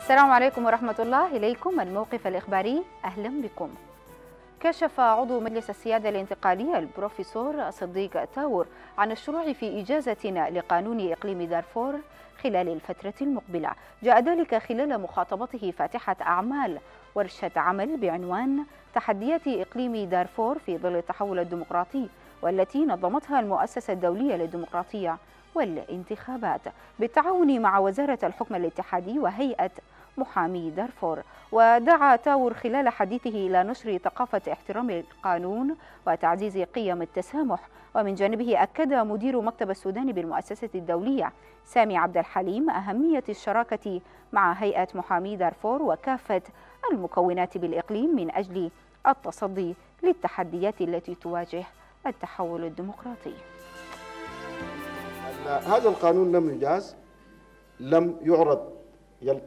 السلام عليكم ورحمة الله إليكم. الموقف الإخباري أهلا بكم. كشف عضو مجلس السيادة الانتقالية البروفيسور صديق تاور عن الشروع في إجازة لقانون إقليم دارفور خلال الفترة المقبلة. جاء ذلك خلال مخاطبته فاتحة أعمال ورشة عمل بعنوان تحديات إقليم دارفور في ظل التحول الديمقراطي والتي نظمتها المؤسسة الدولية للديمقراطية. والانتخابات بالتعاون مع وزارة الحكم الاتحادي وهيئة محامي دارفور. ودعا تاور خلال حديثه إلى نشر ثقافة احترام القانون وتعزيز قيم التسامح. ومن جانبه أكد مدير مكتب السودان بالمؤسسة الدولية سامي عبد الحليم أهمية الشراكة مع هيئة محامي دارفور وكافة المكونات بالإقليم من أجل التصدي للتحديات التي تواجه التحول الديمقراطي. هذا القانون لم يجاز لم يعرض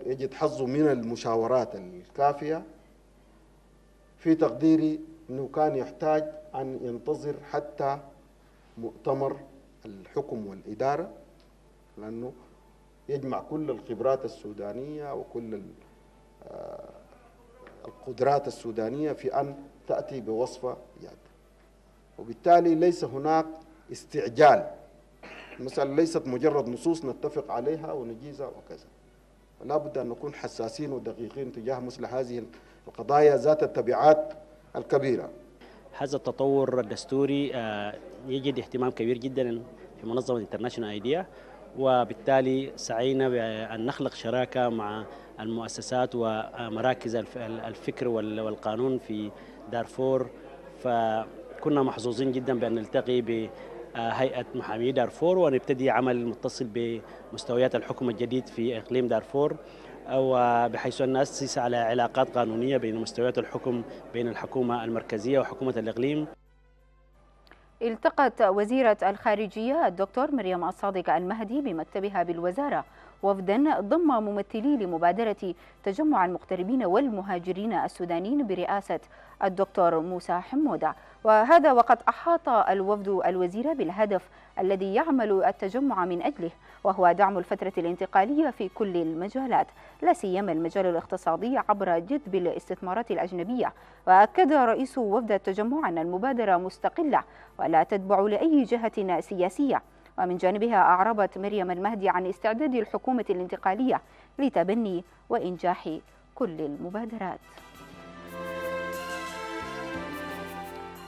يجد حظه من المشاورات الكافية في تقديري أنه كان يحتاج أن ينتظر حتى مؤتمر الحكم والإدارة لأنه يجمع كل الخبرات السودانية وكل القدرات السودانية في أن تأتي بوصفة جادة. وبالتالي ليس هناك استعجال المسألة ليست مجرد نصوص نتفق عليها ونجيزها وكذا. لا بد أن نكون حساسين ودقيقين تجاه مثل هذه القضايا ذات التبعات الكبيرة. هذا التطور الدستوري يجد اهتمام كبير جدا في منظمة انترناشونال ايديا وبالتالي سعينا بأن نخلق شراكة مع المؤسسات ومراكز الفكر والقانون في دارفور. فكنا محظوظين جدا بأن نلتقي بهيئة محامي دارفور ونبتدي عمل متصل بمستويات الحكم الجديد في إقليم دارفور وبحيث أن نأسس على علاقات قانونية بين مستويات الحكم بين الحكومة المركزية وحكومة الإقليم. التقت وزيرة الخارجية الدكتور مريم الصادق المهدي بمكتبها بالوزارة وفدا ضم ممثلي لمبادرة تجمع المغتربين والمهاجرين السودانيين برئاسة الدكتور موسى حمودة. وهذا وقد أحاط الوفد الوزير بالهدف الذي يعمل التجمع من أجله وهو دعم الفترة الانتقالية في كل المجالات لا سيما المجال الاقتصادي عبر جذب الاستثمارات الأجنبية. وأكد رئيس وفد التجمع أن المبادرة مستقلة ولا تتبع لأي جهة سياسية. ومن جانبها أعربت مريم المهدي عن استعداد الحكومة الانتقالية لتبني وإنجاح كل المبادرات.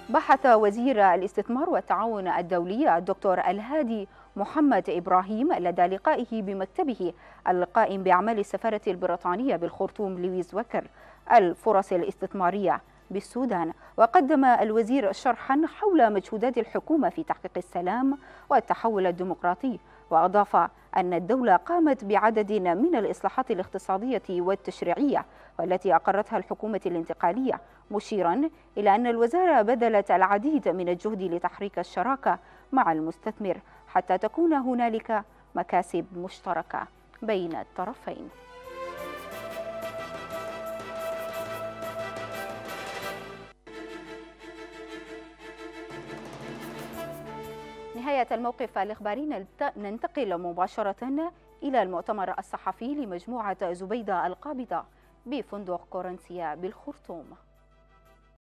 بحث وزير الاستثمار والتعاون الدولي الدكتور الهادي محمد إبراهيم لدى لقائه بمكتبه القائم بأعمال السفارة البريطانية بالخرطوم لويس وكر الفرص الاستثمارية بالسودان. وقدم الوزير شرحا حول مجهودات الحكومة في تحقيق السلام والتحول الديمقراطي. وأضاف أن الدولة قامت بعدد من الإصلاحات الاقتصادية والتشريعية والتي أقرتها الحكومة الانتقالية مشيرا إلى أن الوزارة بذلت العديد من الجهد لتحريك الشراكة مع المستثمر حتى تكون هنالك مكاسب مشتركة بين الطرفين. نهاية الموقف الإخباري ننتقل مباشرة إلى المؤتمر الصحفي لمجموعة زبيدة القابضة بفندق كورنسيا بالخرطوم.